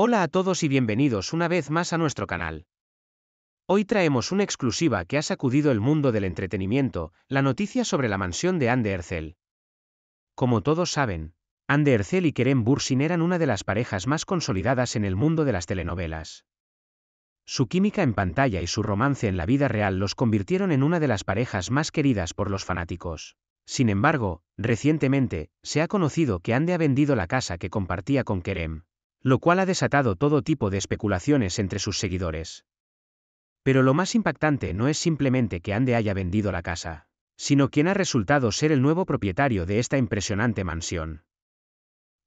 Hola a todos y bienvenidos una vez más a nuestro canal. Hoy traemos una exclusiva que ha sacudido el mundo del entretenimiento, la noticia sobre la mansión de Anne Ercel. Como todos saben, Anne Ercel y Kerem Bursin eran una de las parejas más consolidadas en el mundo de las telenovelas. Su química en pantalla y su romance en la vida real los convirtieron en una de las parejas más queridas por los fanáticos. Sin embargo, recientemente, se ha conocido que Ande ha vendido la casa que compartía con Kerem, lo cual ha desatado todo tipo de especulaciones entre sus seguidores. Pero lo más impactante no es simplemente que Ande haya vendido la casa, sino quien ha resultado ser el nuevo propietario de esta impresionante mansión.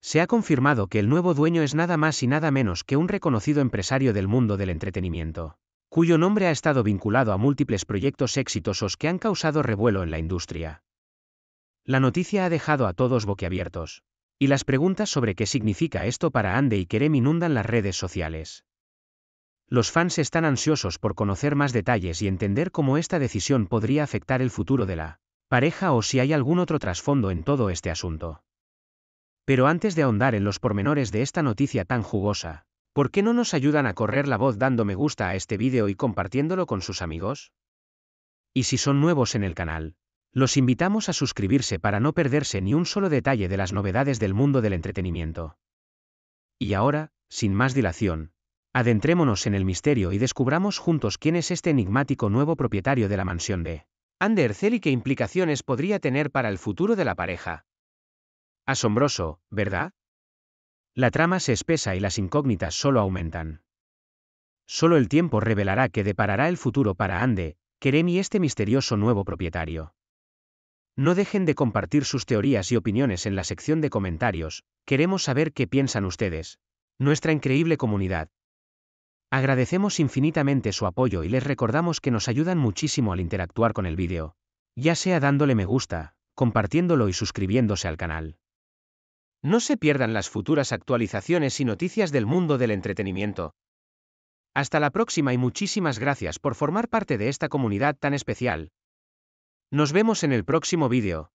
Se ha confirmado que el nuevo dueño es nada más y nada menos que un reconocido empresario del mundo del entretenimiento, cuyo nombre ha estado vinculado a múltiples proyectos exitosos que han causado revuelo en la industria. La noticia ha dejado a todos boquiabiertos. Y las preguntas sobre qué significa esto para Ande y Kerem inundan las redes sociales. Los fans están ansiosos por conocer más detalles y entender cómo esta decisión podría afectar el futuro de la pareja o si hay algún otro trasfondo en todo este asunto. Pero antes de ahondar en los pormenores de esta noticia tan jugosa, ¿por qué no nos ayudan a correr la voz dando me gusta a este vídeo y compartiéndolo con sus amigos? Y si son nuevos en el canal, los invitamos a suscribirse para no perderse ni un solo detalle de las novedades del mundo del entretenimiento. Y ahora, sin más dilación, adentrémonos en el misterio y descubramos juntos quién es este enigmático nuevo propietario de la mansión de Andercel y qué implicaciones podría tener para el futuro de la pareja. Asombroso, ¿verdad? La trama se espesa y las incógnitas solo aumentan. Solo el tiempo revelará qué deparará el futuro para Ande, Kerem y este misterioso nuevo propietario. No dejen de compartir sus teorías y opiniones en la sección de comentarios, queremos saber qué piensan ustedes. Nuestra increíble comunidad. Agradecemos infinitamente su apoyo y les recordamos que nos ayudan muchísimo al interactuar con el vídeo, ya sea dándole me gusta, compartiéndolo y suscribiéndose al canal. No se pierdan las futuras actualizaciones y noticias del mundo del entretenimiento. Hasta la próxima y muchísimas gracias por formar parte de esta comunidad tan especial. Nos vemos en el próximo vídeo.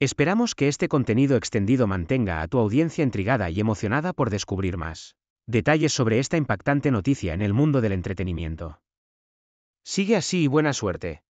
Esperamos que este contenido extendido mantenga a tu audiencia intrigada y emocionada por descubrir más detalles sobre esta impactante noticia en el mundo del entretenimiento. Sigue así y buena suerte.